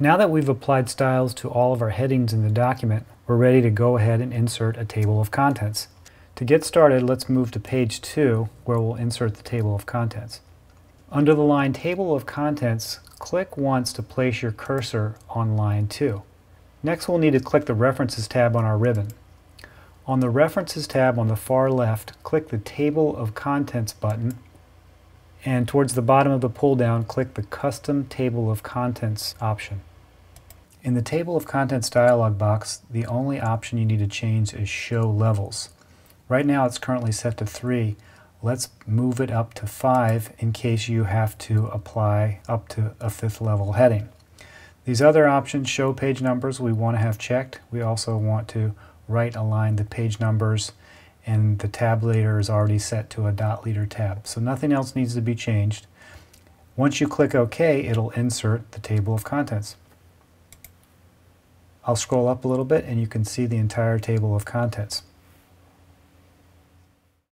Now that we've applied styles to all of our headings in the document, we're ready to go ahead and insert a table of contents. To get started, let's move to page 2 where we'll insert the table of contents. Under the line Table of Contents, click once to place your cursor on line 2. Next we'll need to click the References tab on our ribbon. On the References tab on the far left, click the Table of Contents button and towards the bottom of the pull-down, click the Custom Table of Contents option. In the Table of Contents dialog box, the only option you need to change is Show Levels. Right now it's currently set to 3. Let's move it up to 5 in case you have to apply up to a fifth level heading. These other options, show page numbers, we want to have checked. We also want to right align the page numbers and the tab leader is already set to a dot leader tab. So nothing else needs to be changed. Once you click OK, it'll insert the table of contents. I'll scroll up a little bit and you can see the entire table of contents.